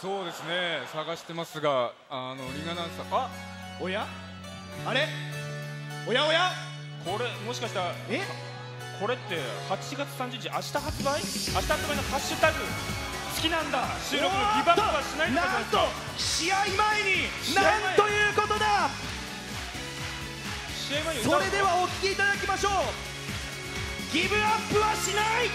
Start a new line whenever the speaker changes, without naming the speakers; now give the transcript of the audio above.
そうですね。探してますがあのリンガナウンサーあ
おや？あれ？おやおや？
これもしかしたら
え？
これって8月30日明日発売？明日発売のハッシュタグ好きなんだ。収録のギバップはしないんだ
なんと試合前になんということだ！
試合前
それではお聞きいただきましょう。ギブアップはしない！